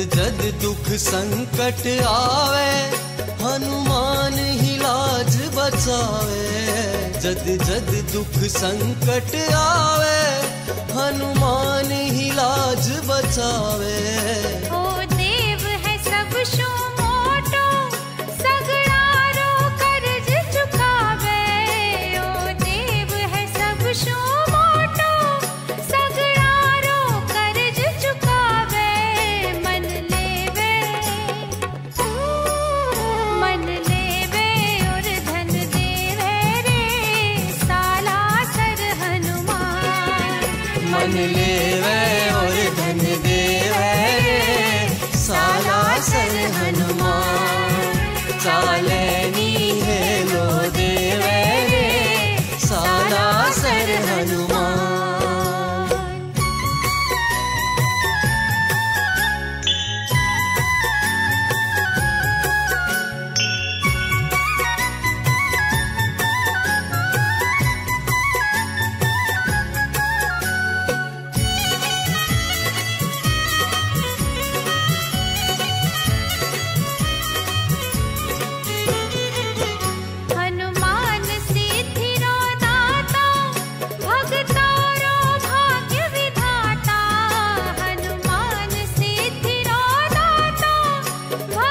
जद दुख संकट आवे हनुमान ही लाज बचावे जद जद दुख संकट आवे हनुमान ही लाज बचावे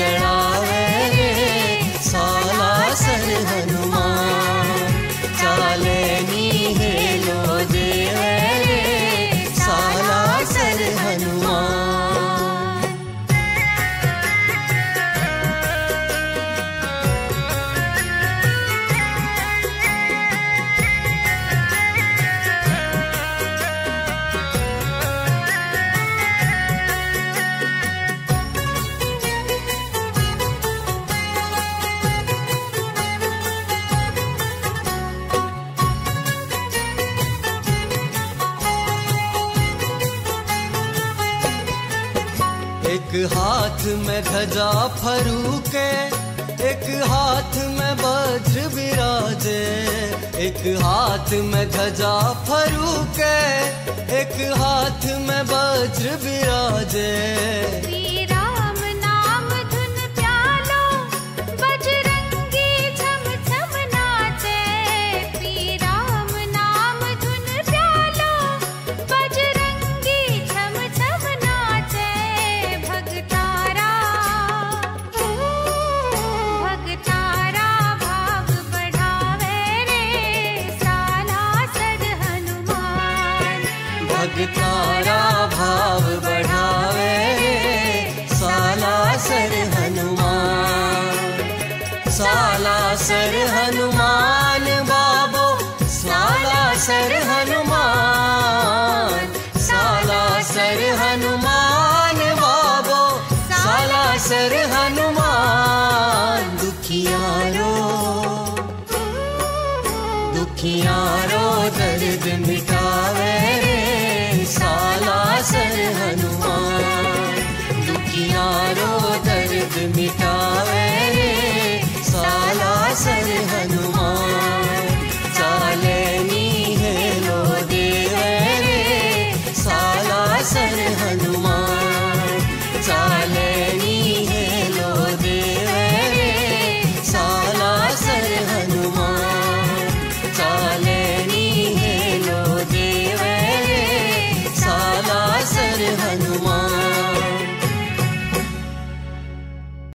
there एक हाथ में धजा फरूके एक हाथ में वज्र विराजे एक हाथ में धजा फरूके एक हाथ में वज्र विराजे सर हनुमान बाबो साला सर हनुमान साला सर हनुमान बाबो साला सर हनुमा